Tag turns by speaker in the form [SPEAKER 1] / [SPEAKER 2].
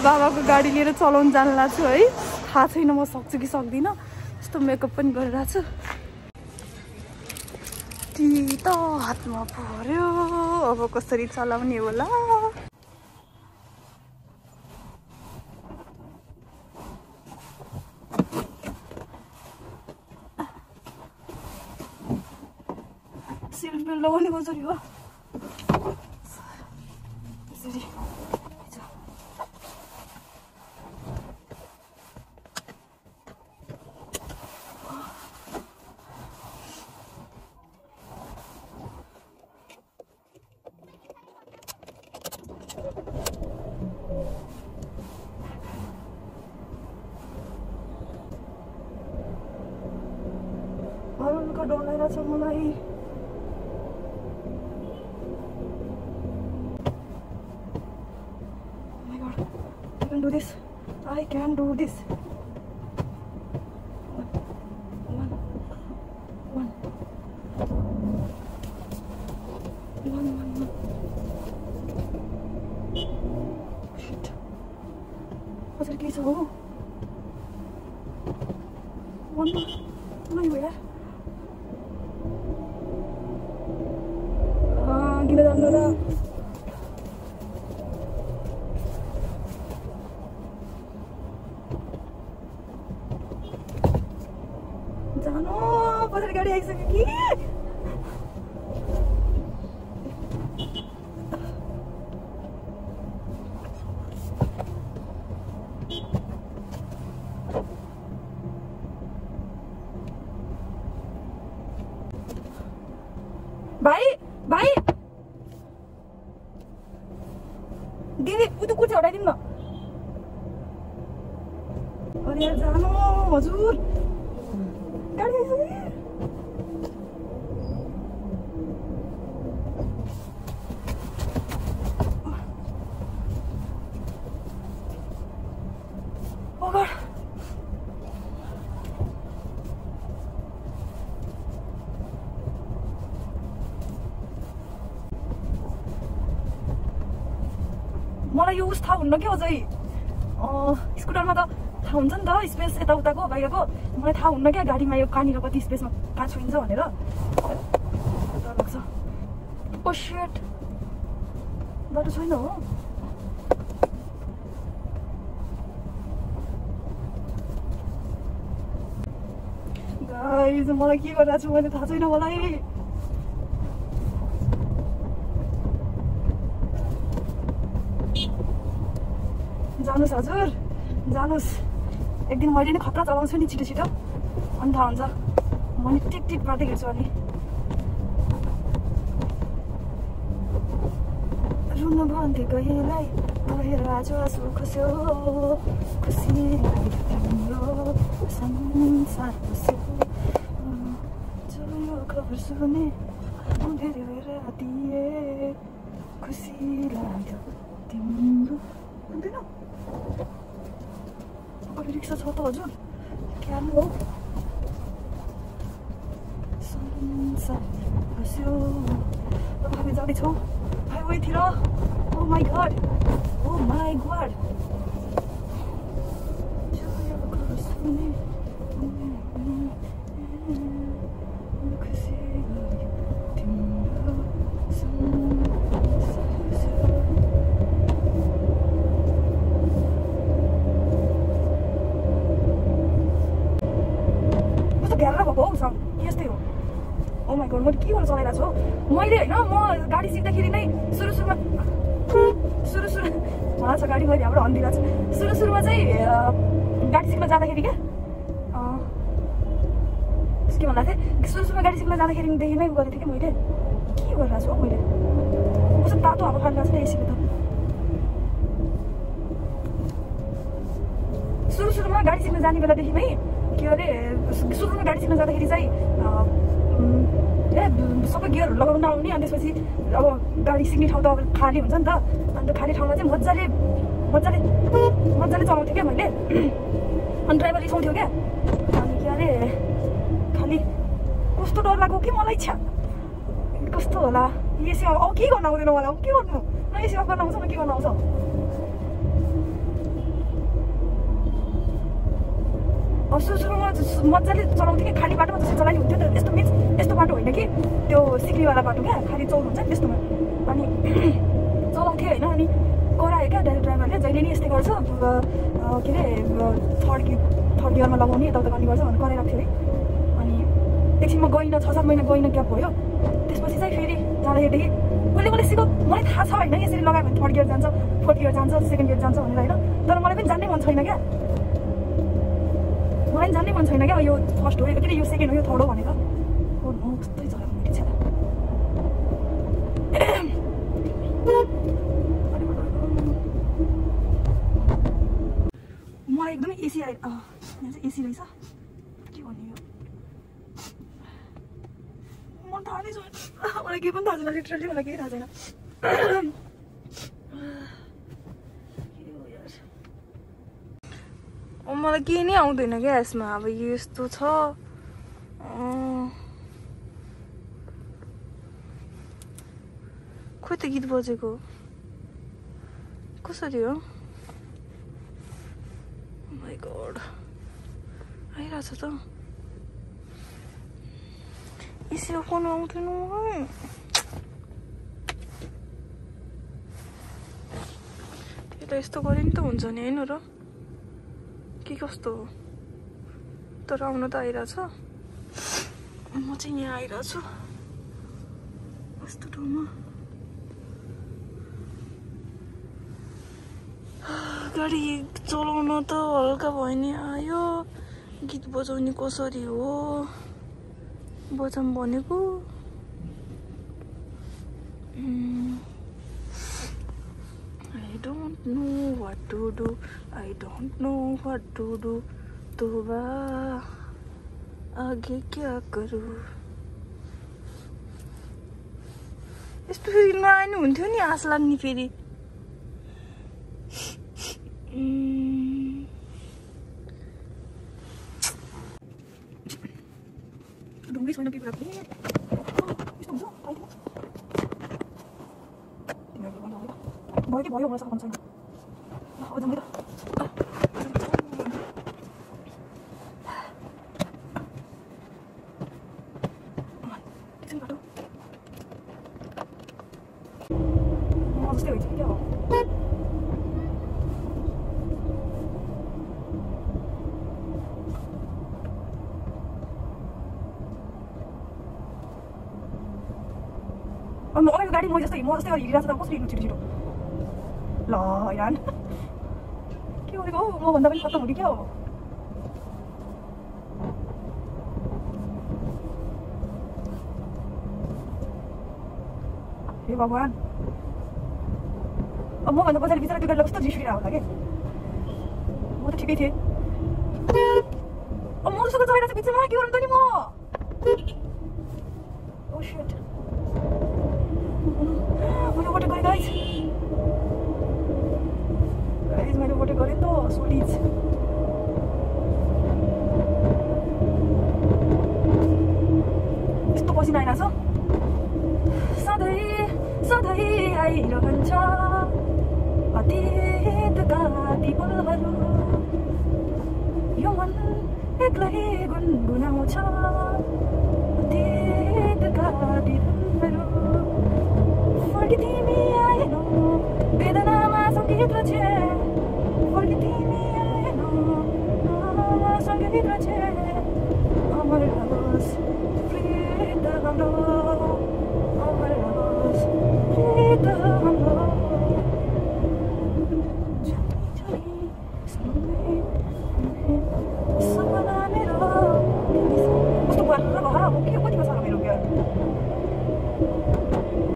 [SPEAKER 1] बाबाको गाडी लिएर चलाउनु जानु लाग्छु है। थाहा छैन म सक्छु कि सक्दिनँ। यस्तो मेकअप पनि गरिरहेको छु। त हातमा पऱ्यो। अब कसरी चलाउने होला? बेल्ट लगाउने कसरी हो? nakadonay na sa muna eh. Oh my god. I can do this. I can do this. One. Shit. What's? Oh. One more. यार जानु हजुर. मलाई यो उस थाहा हुन्न कि अझै स्कुटरमा त थाहा हुन्छ नि त स्पेस यताउताको बाहिरको मलाई थाहा हुन्न क्या गाडीमा यो कहाँनिर कति स्पेसमा कहाँ छोइन्छ भनेर डर लाग्छ ओ बाटो छैन हो गाइज मलाई के गरिरहेको छु मैले थाहा छैन मलाई जानुहोस् हजुर जानुहोस् एक दिन मैले नै खतरा चलाउँछु नि छिटो छिटो अनि थाहा हुन्छ म नि टिट टिट बाटो हेर्छु अनि रुन भन्थे गएलाई गएर आज आँसु खस्यो खुसी संसार बस्यो जो यो खबर सुने धेरै रातिए खुसी लाग्यो तिम्रो अगाडि रिक्सा छ त हजुर क्याब हो हामी जाँदैछौँ हाइवेतिर oh my god oh my god खुसी लाग्यो तिम्रो संसार बस्यो कस्तो घ्याएर भएको हौ सर यस्तै हो ओ माई गड मैले के गर्नु चलाइरहेको छु मैले होइन म गाडी सिक्दाखेरि नै सुरु सुरुमा सुरु सुरु मलाई छ गाडी मैले हाम्रो हन्दिरहेको छु सुरु सुरुमा चाहिँ गाडी सिक्न जाँदाखेरि क्या के भन्दा थिएँ सुरु सुरुमा गाडी सिक्न जाँदाखेरिदेखि नै गरेको थिएँ कि मैले के गरिरहेको छु हौ मैले कस्तो तातो हावा खानु छ एसीको त सुरु सुरुमा गाडी सिक्न जाने बेलादेखि नै के अरे सुरुमा गाडी सिक्न जाँदाखेरि चाहिँ ए सबै गियरहरू लगाउन आउने अनि त्यसपछि अब गाडी सिक्ने ठाउँ त अब खाली हुन्छ नि त अन्त खाली ठाउँमा चाहिँ मजाले मजाले मजाले चलाउँथेँ क्या मैले अनि ड्राइभर रिसाउँथ्यो क्या अनि के अरे खालि कस्तो डर लाग्यो कि मलाई छ्या कस्तो होला एसी अब के गर्न आउँदैन मलाई के गर्नु न अफ गर्न आउँछ न के गर्न आउँछ सुरु सुरुमा मजाले चलाउँथेँ कि खाली बाटोमा जस्तो चलाइ हुन्थ्यो त यस्तो मिन्स यस्तो बाटो होइन कि त्यो सिक्रीवाला बाटो क्या खाली चौर हुन्छ नि त्यस्तोमा अनि चलाउँथेँ होइन अनि करायो क्या ड्राइभर ड्राइभरले जहिले नि यस्तै गर्छ के अरे थर्ड कि थर्ड इयरमा लगाउने यताउता गर्ने गर्छ भनेर कराइरहेको थियो है अनि एकछिनमा गइनँ छ सात महिना गइनँ ग्याप भयो त्यसपछि चाहिँ फेरि जाँदाखेरिदेखि उसले मलाई सिकाउ मलाई थाहा छ होइन यसरी लगायो भने थर्ड इयर जान्छ फोर्थ इयर जान्छ सेकेन्ड इयर जान्छ भनेर होइन तर मलाई पनि जान्नै मन छैन क्या मलाई जान्नै मन छैन क्या यो फर्स्ट हो के अरे यो सेकेन्ड हो यो थर्ड हो भनेर हो, म कस्तै छ्या। मलाई एकदमै एसी आइ एसी रहेछ के भन्ने यो मलाई थाहा नै छैन मलाई केही पनि थाहा छैन लिटरली मलाई केही थाहा छैन के हो यार? अब मलाई केही नै आउँदैन क्या यसमा। अब यो यस्तो छ। खोइ त गीत बजेको। कसरी हो गड आइरहेछ त। एसी फोन आउँथेन त्यो त यस्तो गरे नि त हुन्छ नि होइन र? के कस्तो हो तर आउन त आइरहेछ। म चाहिँ यहाँ आइरहेछु। यस्तो ठाउँमा। गाडी चलाउन त हल्का भयो नि। आयो। गीत बजाउने कसरी हो? बजाउँ भनेको। I don't know what to do I don't know what to do तोबा आगे क्या करूँ? यस्तो फेरि नआए हुन्थ्यो नि आश लाग्ने फेरि। उम्, ढुङ्गै छैन केही कुरा पनि यस्तो हुन्छ आइदिनु। तिमीहरू भन्नु होला। भयो कि भयो मलाई सघाउनु छैन अब जाउँ त गाडी म जस्तै म जस्तै हिँडिरहेको छ त कसरी हिँड्नु छिटो छिटो ल हैरान के गरेको हौ पनि खत्तम हुने क्या हो हे भगवान् अब मभन्दा पछाडि बिचरा त्यो गाडीलाई कस्तो जिस्किरहेको होला कि म त ठिकै थिएँ अब के म Oh ओभरटेक गरेँ नि त सोलिज यस्तो पसिना आइरहेछ सधैँ सधैँ आइरहन्छ अतीतका ती पलहरू यो मन एक्लै गुनगुनाउँछ अतीतका ती पलहरू फर्की तिमी आएनौ वेदनामा सङ्गीत Oh my love, oh my love, oh my